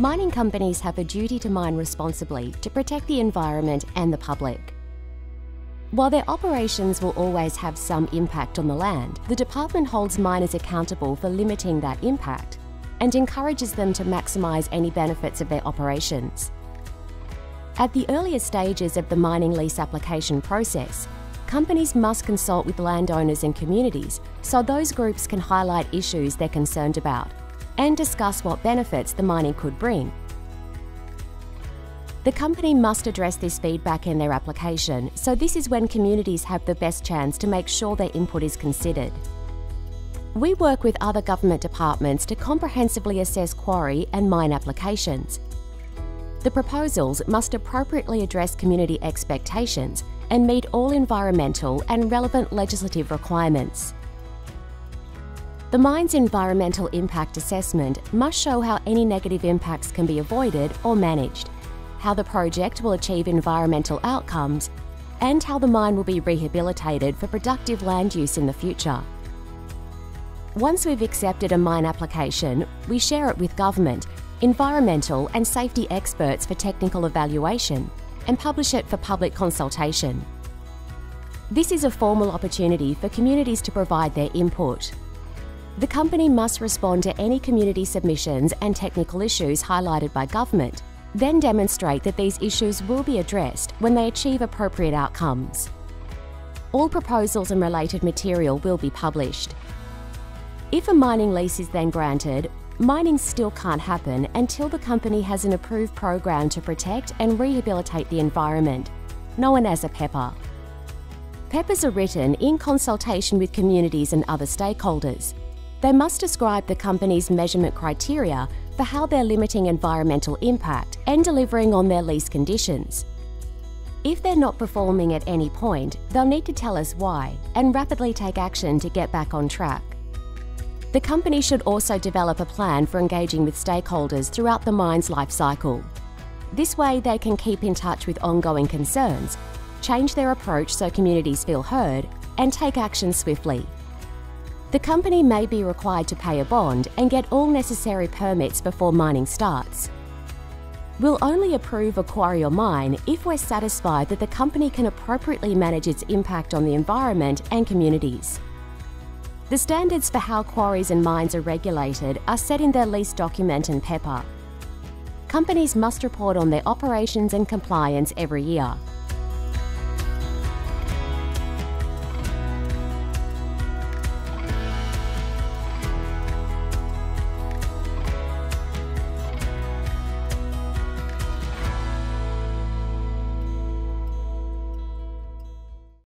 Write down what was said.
Mining companies have a duty to mine responsibly to protect the environment and the public. While their operations will always have some impact on the land, the department holds miners accountable for limiting that impact and encourages them to maximise any benefits of their operations. At the earlier stages of the mining lease application process, companies must consult with landowners and communities so those groups can highlight issues they're concerned about and discuss what benefits the mining could bring. The company must address this feedback in their application, so this is when communities have the best chance to make sure their input is considered. We work with other government departments to comprehensively assess quarry and mine applications. The proposals must appropriately address community expectations and meet all environmental and relevant legislative requirements. The mine's environmental impact assessment must show how any negative impacts can be avoided or managed, how the project will achieve environmental outcomes, and how the mine will be rehabilitated for productive land use in the future. Once we've accepted a mine application, we share it with government, environmental and safety experts for technical evaluation and publish it for public consultation. This is a formal opportunity for communities to provide their input. The company must respond to any community submissions and technical issues highlighted by government, then demonstrate that these issues will be addressed when they achieve appropriate outcomes. All proposals and related material will be published. If a mining lease is then granted, mining still can't happen until the company has an approved program to protect and rehabilitate the environment, known as a PEPR. PEPRs are written in consultation with communities and other stakeholders. They must describe the company's measurement criteria for how they're limiting environmental impact and delivering on their lease conditions. If they're not performing at any point, they'll need to tell us why and rapidly take action to get back on track. The company should also develop a plan for engaging with stakeholders throughout the mine's life cycle. This way, they can keep in touch with ongoing concerns, change their approach so communities feel heard, and take action swiftly. The company may be required to pay a bond and get all necessary permits before mining starts. We'll only approve a quarry or mine if we're satisfied that the company can appropriately manage its impact on the environment and communities. The standards for how quarries and mines are regulated are set in their lease document and PEPR. Companies must report on their operations and compliance every year.